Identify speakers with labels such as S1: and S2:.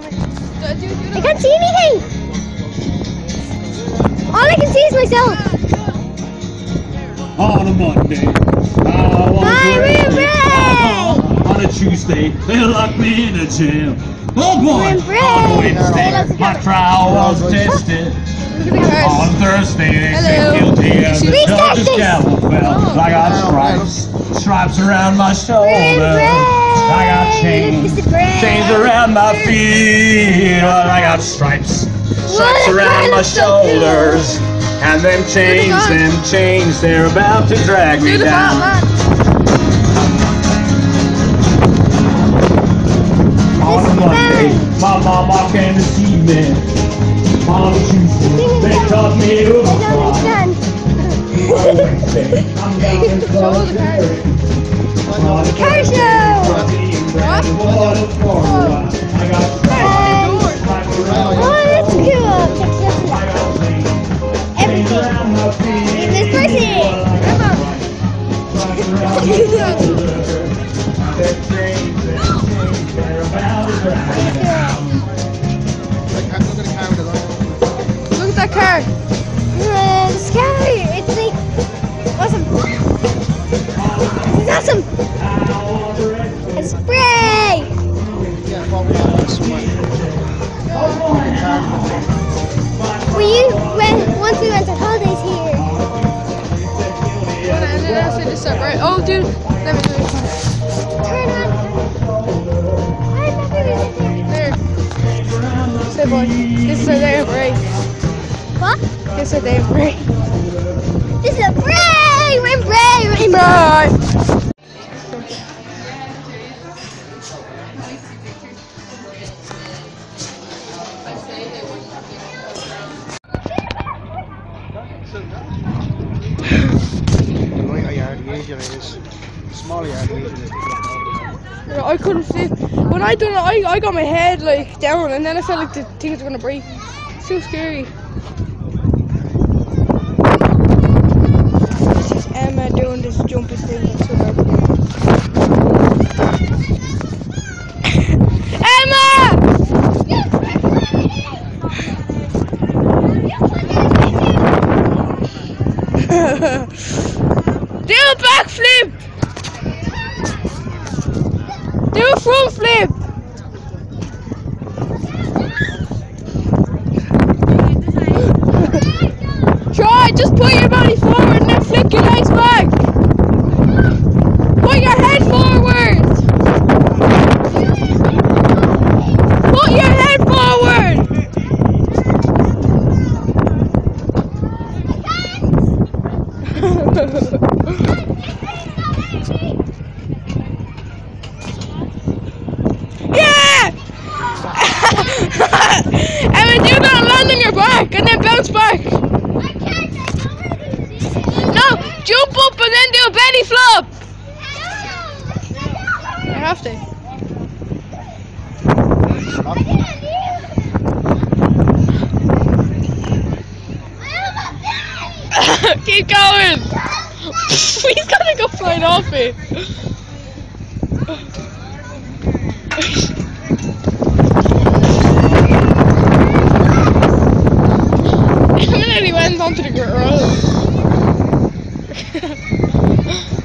S1: I can't see anything. All I can see is myself.
S2: On a Monday, I was
S1: Hi,
S2: arrested.
S1: Ray Ray!
S2: On a Tuesday, they locked me in a jail. Oh boy!
S1: Ray Ray!
S2: On Wednesday, my trial was tested. On Thursday, they said
S3: Hello.
S2: guilty and the
S1: Restart
S2: judge's
S1: this.
S2: Stripes, around my shoulder. I got chains, chains around my feet. Well, I got stripes, stripes around my
S1: of stuff you
S2: shoulders. And them chains, them chains, they're about to drag me down. On a Monday, my mama came to see me. On Tuesday, they taught me to On Wednesday, I'm down in solitary. On a
S1: Car show.
S2: I'm
S1: this
S3: up, right? Oh, dude. Let me do it.
S1: Turn on. I never did
S3: There. Say, boy. This is a damn break.
S1: What?
S3: This is a damn break.
S1: This is a We're spray. We're
S3: Bye.
S4: Small yard,
S3: Yeah, I couldn't see. When I done it, I, I got my head like down, and then I felt like the things were gonna break. It's So scary. This is Emma doing this jumpy thing. That's so. Emma! Do a backflip! Do a front flip! Try, just put your body forward and then flick your legs back. Put your head forward. Put your head forward. Yeah! That and land on your back and then bounce back. No, jump up and then do a belly flop. I have to. Keep going! He's gonna go flying off it! and then he lands onto the ground.